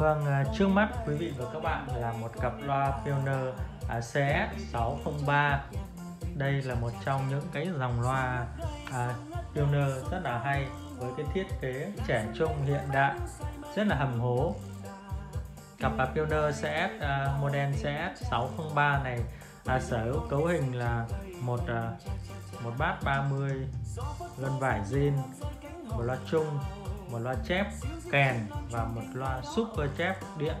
Vâng, à, trước mắt quý vị và các bạn là một cặp loa Pioneer à, CS603 Đây là một trong những cái dòng loa à, Pioneer rất là hay với cái thiết kế trẻ trung hiện đại rất là hầm hố. Cặp à, Pioneer CS à, model CS603 này à, sở hữu cấu hình là một à, một bát 30 gân vải zin một loa chung một loa chép kèn và một loa super chép điện.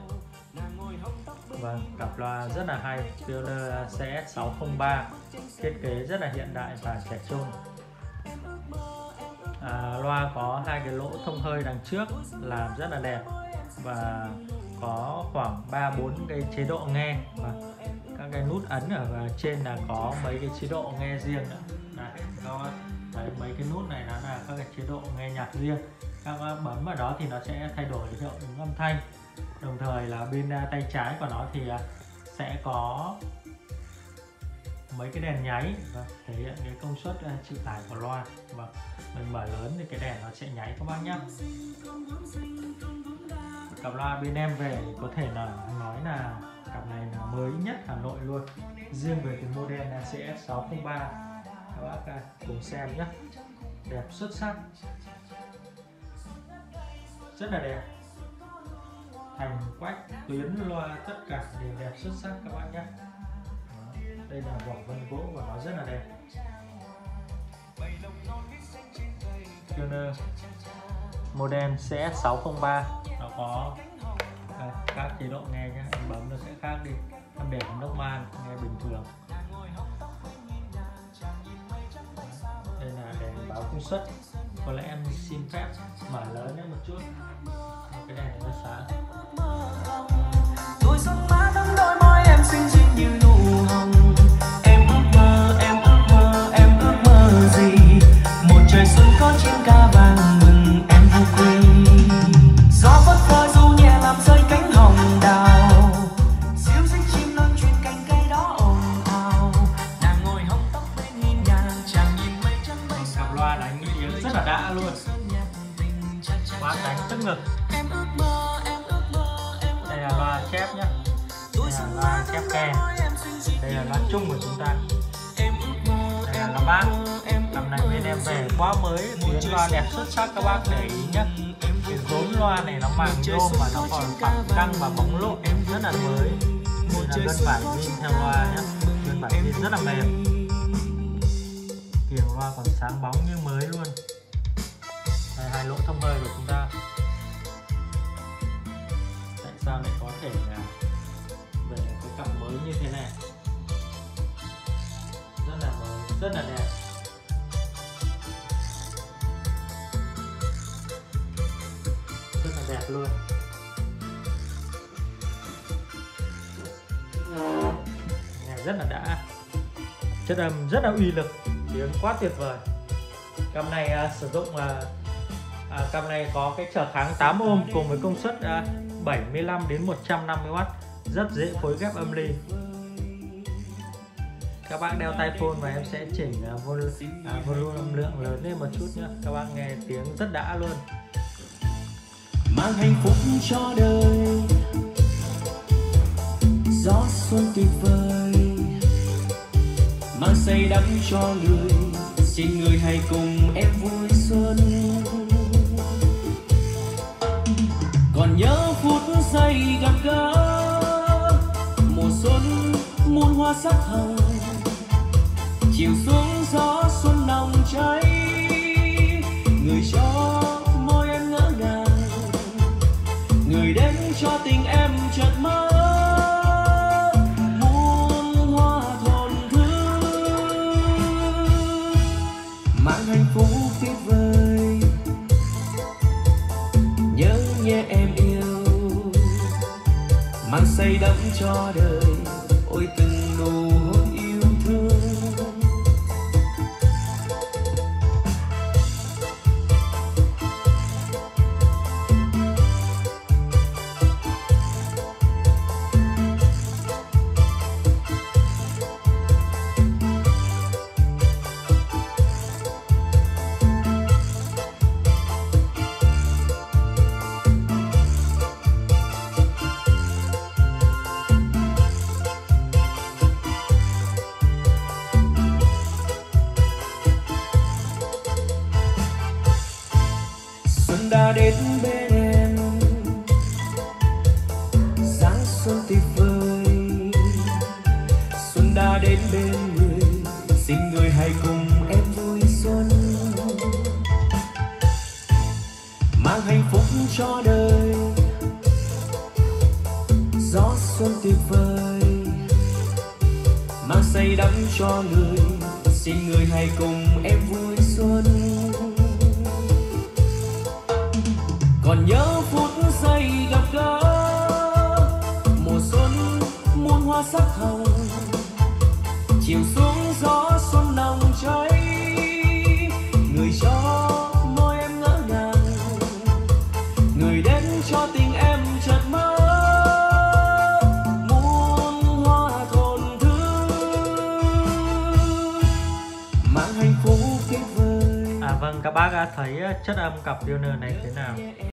Vâng, cặp loa rất là hay Pioneer CS603 thiết kế rất là hiện đại và trẻ trung. À, loa có hai cái lỗ thông hơi đằng trước làm rất là đẹp và có khoảng 3 4 cái chế độ nghe. Và các cái nút ấn ở trên là có mấy cái chế độ nghe riêng nữa đấy, đó, đấy, mấy cái nút này nó là các cái chế độ nghe nhạc riêng. Các bấm vào đó thì nó sẽ thay đổi hiệu ứng âm thanh. Đồng thời là bên à, tay trái của nó thì à, sẽ có mấy cái đèn nháy. Và thể hiện cái công suất à, chịu tải của loa. Và mình mở lớn thì cái đèn nó sẽ nháy các bác nhé cặp loa bên em về có thể là nói là cặp này là mới nhất Hà Nội luôn. Riêng về cái model là CS603 các bác cùng xem nhé đẹp xuất sắc. Rất là đẹp. Thành quách, tuyến, loa, tất cả đều đẹp xuất sắc các bạn nhé đây là vỏ vân gỗ và nó rất là đẹp. Tuner model CS603 nó có à, các chế độ nghe nhé em bấm nó sẽ khác đi. Em để man, nghe bình thường. Công suất. Có lẽ em xin phép mở lớn lên một chút. Cái đèn nó sáng. Tôi son má đắm đôi môi, em xinh xinh như tức ngực đây là loa chép nhé đây là loa chép kèn. đây là loa chung của chúng ta. đây là loa bát. tầm này bên em về. Quá mới tuyến loa đẹp xuất sắc các bác để ý nhé cái rốn loa này nó màng nhôm mà nó còn phẳng căng và bóng lộn. Rất là mới. đây là gân bản zin theo loa nhé gân bản zin rất là mềm. kiềng loa còn sáng bóng như mới luôn. Đây, hai lỗ thông hơi của chúng ta sao lại có thể là về cái cặp mới như thế này. Rất là mới rất là đẹp. Rất là đẹp luôn. Nghe rất là đã. Chất âm rất là uy lực tiếng quá tuyệt vời. Cặp này uh, sử dụng uh, à, cặp này có cái trở kháng 8 ohm cùng với công suất à, 75 đến 150W rất dễ phối ghép âm ly. Các bạn đeo tai phone và em sẽ chỉnh à, uh, volume, uh, à, volume âm lượng lớn lên một chút nhé các bạn nghe tiếng rất đã luôn. Mang hạnh phúc cho đời. Gió xuân tuyệt vời. Mang say đắm cho người. Xin người hãy cùng em vui xuân. Nhớ phút giây gặp gỡ. Mùa xuân, muôn hoa sắc hồng. Chiều xuống gió, xuân nồng cháy. Người cho môi em ngỡ ngàng. Người đến cho tình em chợt mơ. Muôn hoa thôn thương mang hạnh phúc tuyệt vời. Nhớ nhé em yêu mang say đắm cho đời. Ôi từng nụ đã đến bên em. Giáng xuân tuyệt vời, xuân đã đến bên người. Xin người hãy cùng em vui xuân. Mang hạnh phúc cho đời. Gió xuân tuyệt vời, mang say đắm cho người. Xin người hãy cùng em vui còn nhớ phút giây gặp gỡ mùa xuân muôn hoa sắc hồng. Chiều xuống gió xuân nồng cháy người cho môi em ngỡ ngàng. Người đến cho tình em chợt mơ muôn hoa thổn thức. Mang hạnh phúc tuyệt vời. À vâng, các bác đã thấy ờ, chất âm cặp pioneer này thế nào?